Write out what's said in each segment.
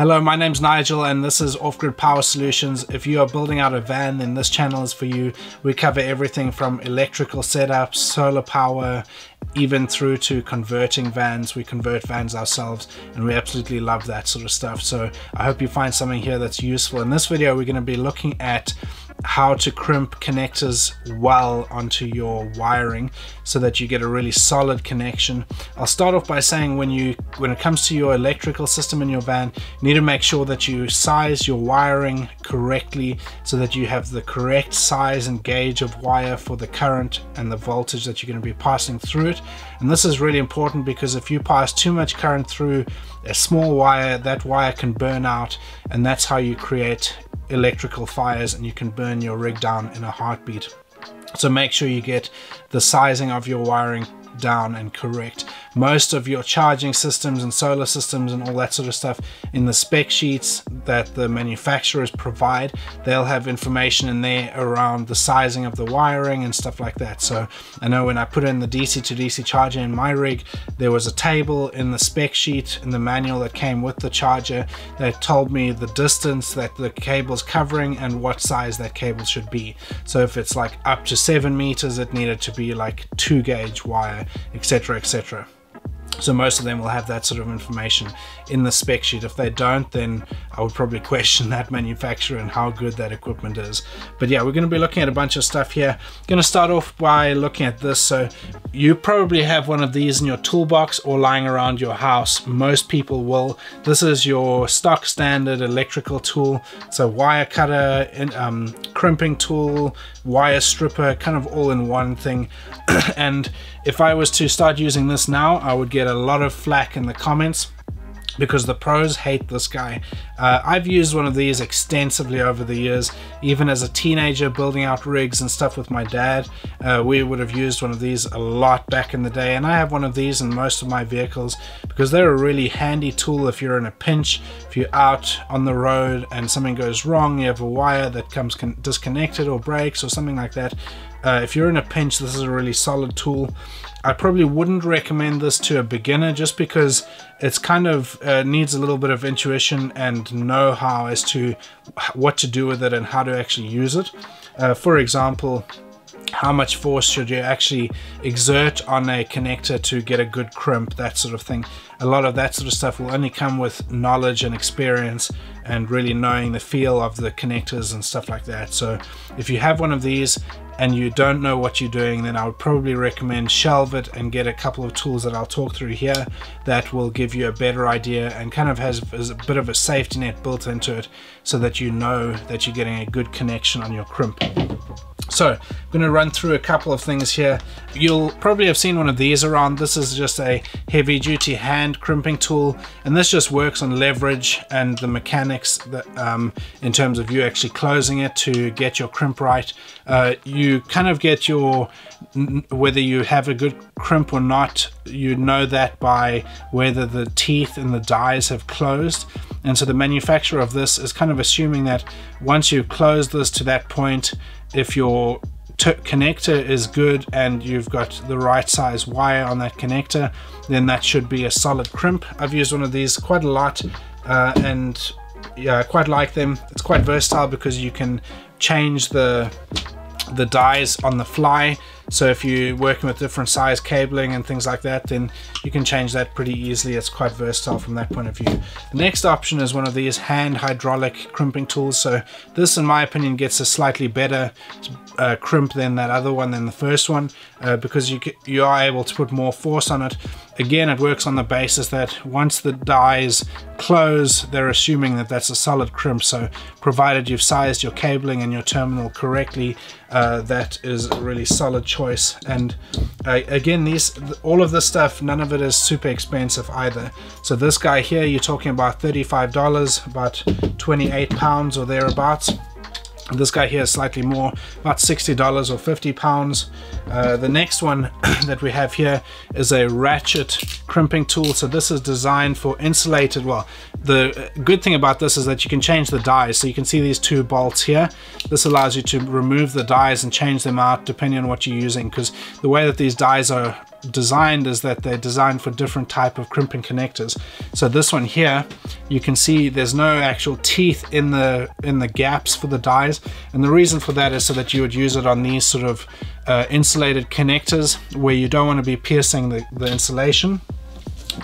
Hello, my name's Nigel and this is Off Grid Power Solutions. If you are building out a van, then this channel is for you. We cover everything from electrical setups, solar power, even through to converting vans. We convert vans ourselves and we absolutely love that sort of stuff. So I hope you find something here that's useful. In this video, we're going to be looking at how to crimp connectors well onto your wiring so that you get a really solid connection. I'll start off by saying when you when it comes to your electrical system in your van, you need to make sure that you size your wiring correctly so that you have the correct size and gauge of wire for the current and the voltage that you're going to be passing through it. And this is really important because if you pass too much current through a small wire, that wire can burn out and that's how you create electrical fires and you can burn your rig down in a heartbeat. So make sure you get the sizing of your wiring down and correct most of your charging systems and solar systems and all that sort of stuff in the spec sheets that the manufacturers provide they'll have information in there around the sizing of the wiring and stuff like that. So I know when I put in the DC to DC charger in my rig there was a table in the spec sheet in the manual that came with the charger that told me the distance that the cable's covering and what size that cable should be. So if it's like up to seven meters it needed to be like two gauge wire etc etc so most of them will have that sort of information in the spec sheet. If they don't, then I would probably question that manufacturer and how good that equipment is. But yeah, we're going to be looking at a bunch of stuff here. going to start off by looking at this. So you probably have one of these in your toolbox or lying around your house. Most people will. This is your stock standard electrical tool. It's a wire cutter, um, crimping tool, wire stripper, kind of all in one thing. and if I was to start using this now, I would get a lot of flack in the comments because the pros hate this guy. Uh, I've used one of these extensively over the years, even as a teenager building out rigs and stuff with my dad. Uh, we would have used one of these a lot back in the day, and I have one of these in most of my vehicles because they're a really handy tool if you're in a pinch, if you're out on the road and something goes wrong, you have a wire that comes disconnected or breaks or something like that. Uh, if you're in a pinch, this is a really solid tool. I probably wouldn't recommend this to a beginner just because it's kind of uh, needs a little bit of intuition and know-how as to what to do with it and how to actually use it. Uh, for example, how much force should you actually exert on a connector to get a good crimp, that sort of thing. A lot of that sort of stuff will only come with knowledge and experience and really knowing the feel of the connectors and stuff like that. So if you have one of these and you don't know what you're doing, then I would probably recommend shelve it and get a couple of tools that I'll talk through here that will give you a better idea and kind of has, has a bit of a safety net built into it so that you know that you're getting a good connection on your crimp. So I'm going to run through a couple of things here. You'll probably have seen one of these around. This is just a heavy duty hand crimping tool and this just works on leverage and the mechanics that um, in terms of you actually closing it to get your crimp right. Uh, you kind of get your whether you have a good crimp or not you know that by whether the teeth and the dies have closed and so the manufacturer of this is kind of assuming that once you close this to that point if your connector is good and you've got the right size wire on that connector then that should be a solid crimp. I've used one of these quite a lot uh, and yeah I quite like them. It's quite versatile because you can change the the dies on the fly so if you're working with different size cabling and things like that, then you can change that pretty easily. It's quite versatile from that point of view. The next option is one of these hand hydraulic crimping tools. So this, in my opinion, gets a slightly better uh, crimp than that other one than the first one uh, because you, you are able to put more force on it. Again, it works on the basis that once the dies close, they're assuming that that's a solid crimp. So provided you've sized your cabling and your terminal correctly, uh, that is a really solid choice. And uh, again, these all of this stuff, none of it is super expensive either. So this guy here, you're talking about $35, about 28 pounds or thereabouts. This guy here is slightly more, about $60 or 50 pounds. Uh, the next one that we have here is a ratchet crimping tool. So this is designed for insulated, well, the good thing about this is that you can change the dies. So you can see these two bolts here. This allows you to remove the dies and change them out depending on what you're using because the way that these dies are designed is that they're designed for different type of crimping connectors. So this one here, you can see there's no actual teeth in the in the gaps for the dies. And the reason for that is so that you would use it on these sort of uh, insulated connectors where you don't want to be piercing the, the insulation.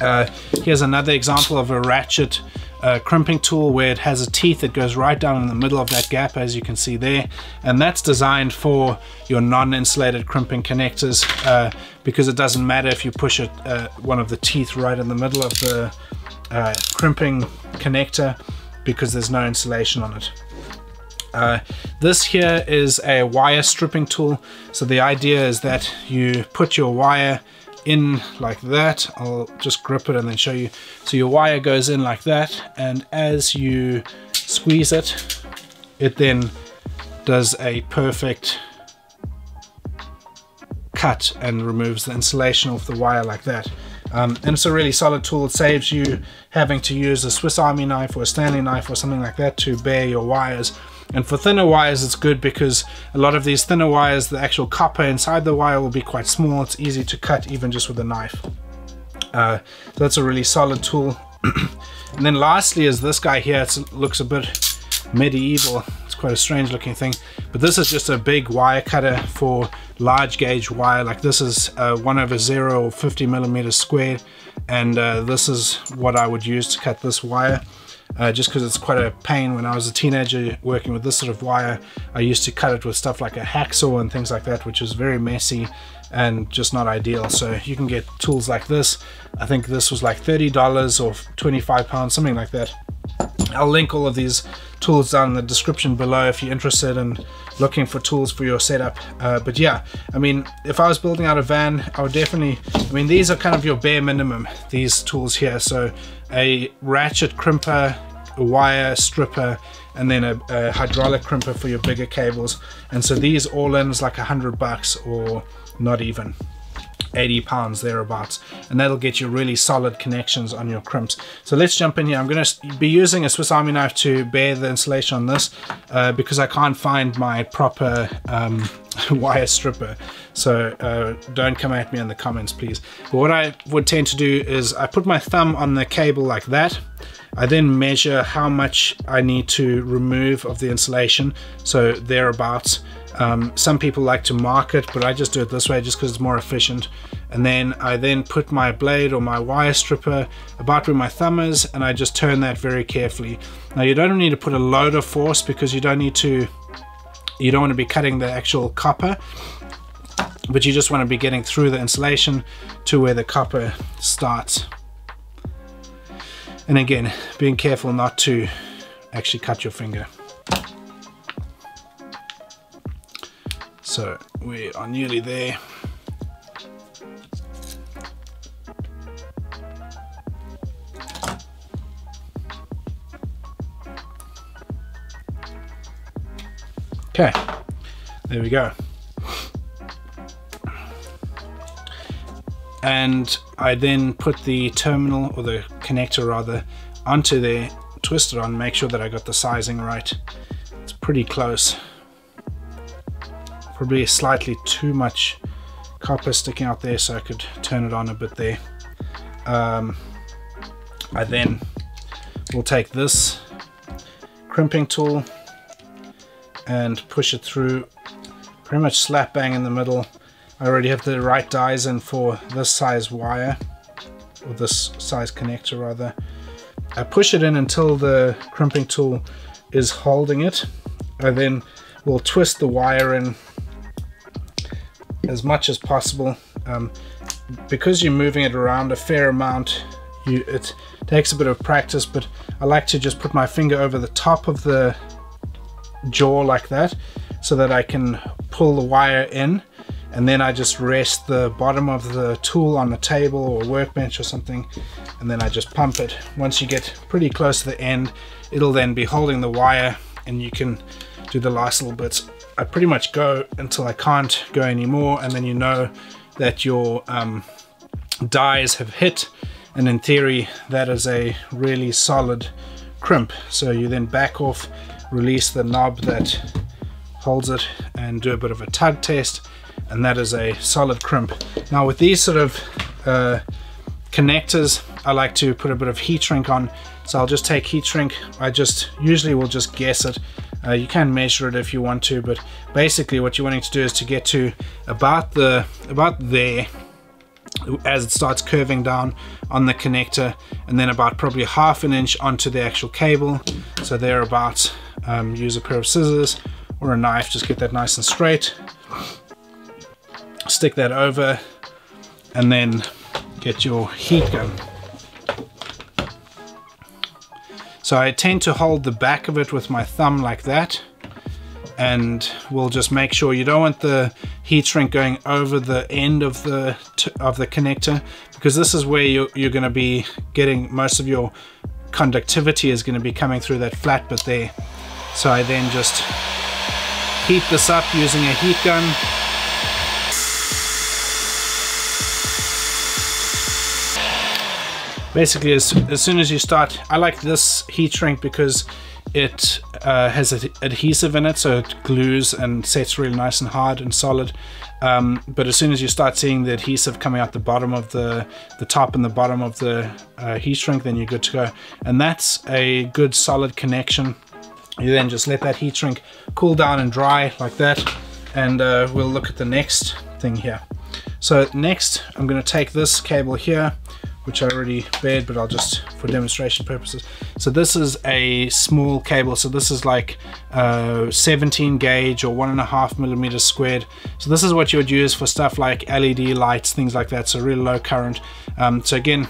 Uh, here's another example of a ratchet uh, crimping tool where it has a teeth that goes right down in the middle of that gap as you can see there and that's designed for your non-insulated crimping connectors uh, because it doesn't matter if you push it, uh, one of the teeth right in the middle of the uh, crimping connector because there's no insulation on it. Uh, this here is a wire stripping tool. So the idea is that you put your wire in like that. I'll just grip it and then show you. So your wire goes in like that and as you squeeze it, it then does a perfect cut and removes the insulation off the wire like that. Um, and it's a really solid tool. It saves you having to use a Swiss Army knife or a Stanley knife or something like that to bare your wires. And for thinner wires, it's good because a lot of these thinner wires, the actual copper inside the wire will be quite small. It's easy to cut even just with a knife. Uh, so that's a really solid tool. and then lastly is this guy here. It looks a bit medieval. It's quite a strange looking thing. But this is just a big wire cutter for large gauge wire. Like this is uh, 1 over 0 or 50 millimeters squared. And uh, this is what I would use to cut this wire uh, just because it's quite a pain when I was a teenager working with this sort of wire. I used to cut it with stuff like a hacksaw and things like that, which is very messy and just not ideal. So you can get tools like this. I think this was like $30 or 25 pounds, something like that. I'll link all of these tools down in the description below if you're interested in looking for tools for your setup. Uh, but yeah, I mean, if I was building out a van, I would definitely, I mean, these are kind of your bare minimum, these tools here. So a ratchet crimper, a wire stripper, and then a, a hydraulic crimper for your bigger cables. And so these all in is like a hundred bucks or not even. 80 pounds thereabouts and that'll get you really solid connections on your crimps. So let's jump in here. I'm going to be using a swiss army knife to bare the insulation on this uh, because i can't find my proper um, wire stripper. So uh, don't come at me in the comments please. But what i would tend to do is i put my thumb on the cable like that. I then measure how much I need to remove of the insulation, so thereabouts. Um, some people like to mark it, but I just do it this way just because it's more efficient. And then I then put my blade or my wire stripper about where my thumb is, and I just turn that very carefully. Now you don't need to put a load of force because you don't need to, you don't want to be cutting the actual copper, but you just want to be getting through the insulation to where the copper starts. And again, being careful not to actually cut your finger. So we are nearly there. Okay, there we go. And I then put the terminal, or the connector rather, onto there, twist it on, make sure that I got the sizing right. It's pretty close probably slightly too much copper sticking out there so I could turn it on a bit there. Um, I then will take this crimping tool and push it through pretty much slap bang in the middle. I already have the right dies in for this size wire or this size connector rather. I push it in until the crimping tool is holding it. I then will twist the wire in as much as possible. Um, because you're moving it around a fair amount, you, it takes a bit of practice, but I like to just put my finger over the top of the jaw like that so that I can pull the wire in and then I just rest the bottom of the tool on the table or workbench or something and then I just pump it. Once you get pretty close to the end, it'll then be holding the wire and you can do the last little bits. I pretty much go until I can't go anymore and then you know that your um, dies have hit and in theory that is a really solid crimp so you then back off release the knob that holds it and do a bit of a tug test and that is a solid crimp. Now with these sort of uh, connectors, I like to put a bit of heat shrink on. So I'll just take heat shrink. I just usually will just guess it. Uh, you can measure it if you want to, but basically what you're wanting to do is to get to about the about there as it starts curving down on the connector and then about probably half an inch onto the actual cable. So thereabouts um, use a pair of scissors or a knife just get that nice and straight. Stick that over and then get your heat gun so I tend to hold the back of it with my thumb like that and we'll just make sure you don't want the heat shrink going over the end of the of the connector because this is where you're, you're going to be getting most of your conductivity is going to be coming through that flat bit there. So I then just heat this up using a heat gun basically as, as soon as you start I like this heat shrink because it uh, has adhesive in it, so it glues and sets really nice and hard and solid. Um, but as soon as you start seeing the adhesive coming out the bottom of the the top and the bottom of the uh, heat shrink, then you're good to go. And that's a good solid connection. You then just let that heat shrink cool down and dry like that, and uh, we'll look at the next thing here. So next, I'm going to take this cable here which I already bared, but I'll just for demonstration purposes. So this is a small cable. So this is like uh, 17 gauge or one and a half millimeters squared. So this is what you would use for stuff like LED lights, things like that. So really low current. Um, so again,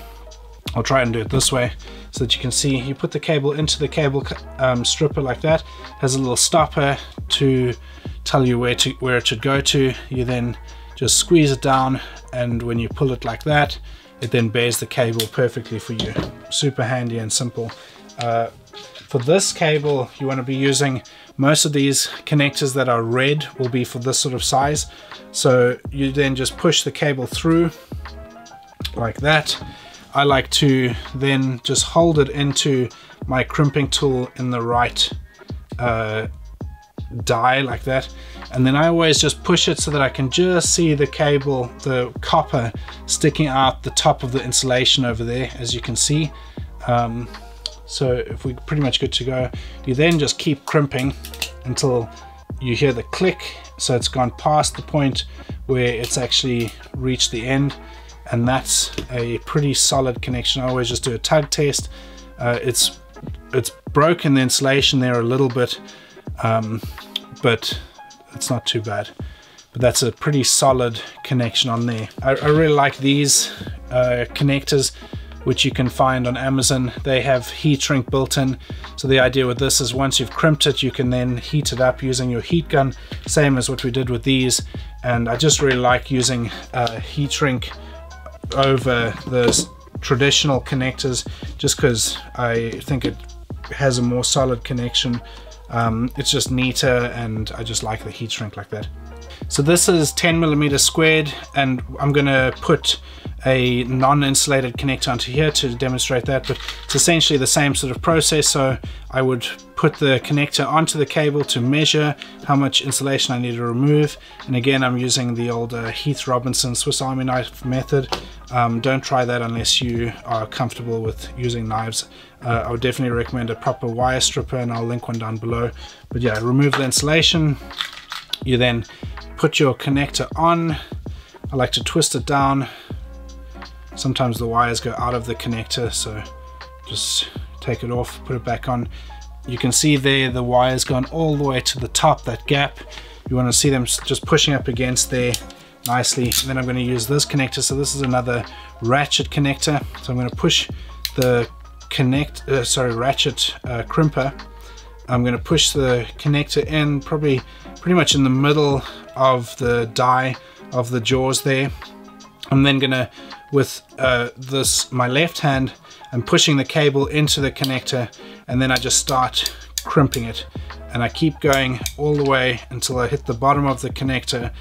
I'll try and do it this way so that you can see you put the cable into the cable um, stripper like that has a little stopper to tell you where to where it should go to you then just squeeze it down and when you pull it like that it then bares the cable perfectly for you. Super handy and simple. Uh, for this cable, you want to be using most of these connectors that are red will be for this sort of size. So you then just push the cable through like that. I like to then just hold it into my crimping tool in the right uh, die like that. And then I always just push it so that I can just see the cable the copper sticking out the top of the insulation over there as you can see. Um, so if we're pretty much good to go you then just keep crimping until you hear the click. So it's gone past the point where it's actually reached the end. And that's a pretty solid connection. I always just do a tug test. Uh, it's it's broken the insulation there a little bit um, but it's not too bad. But that's a pretty solid connection on there. I, I really like these uh, connectors which you can find on Amazon. They have heat shrink built in. So the idea with this is once you've crimped it, you can then heat it up using your heat gun, same as what we did with these. And I just really like using uh, heat shrink over the traditional connectors just because I think it has a more solid connection um, it's just neater and I just like the heat shrink like that. So this is 10 millimeters squared and I'm gonna put a non-insulated connector onto here to demonstrate that but it's essentially the same sort of process. So I would put the connector onto the cable to measure how much insulation I need to remove. And again I'm using the old uh, Heath Robinson Swiss Army knife method. Um, don't try that unless you are comfortable with using knives. Uh, I would definitely recommend a proper wire stripper and I'll link one down below. But yeah remove the insulation. You then put your connector on. I like to twist it down Sometimes the wires go out of the connector, so just take it off, put it back on. You can see there the wires gone all the way to the top, that gap. You want to see them just pushing up against there nicely. And then I'm going to use this connector. So this is another ratchet connector. So I'm going to push the connect, uh, sorry, ratchet uh, crimper. I'm going to push the connector in probably pretty much in the middle of the die of the jaws there. I'm then to with uh, this my left hand I'm pushing the cable into the connector and then I just start crimping it and I keep going all the way until I hit the bottom of the connector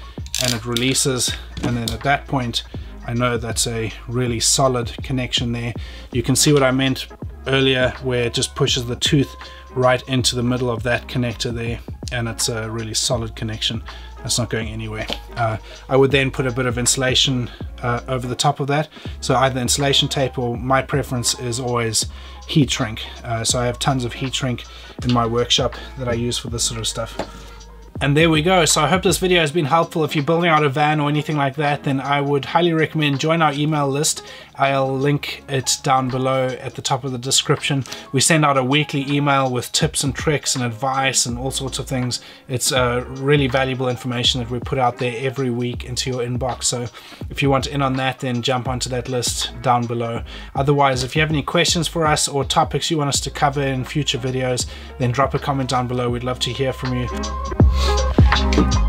and it releases and then at that point I know that's a really solid connection there. You can see what I meant earlier where it just pushes the tooth right into the middle of that connector there and it's a really solid connection. That's not going anywhere. Uh, I would then put a bit of insulation uh, over the top of that. So either insulation tape or my preference is always heat shrink. Uh, so I have tons of heat shrink in my workshop that I use for this sort of stuff. And there we go. So I hope this video has been helpful. If you're building out a van or anything like that, then I would highly recommend join our email list. I'll link it down below at the top of the description. We send out a weekly email with tips and tricks and advice and all sorts of things. It's uh, really valuable information that we put out there every week into your inbox. So if you want in on that, then jump onto that list down below. Otherwise, if you have any questions for us or topics you want us to cover in future videos, then drop a comment down below. We'd love to hear from you. Thank you.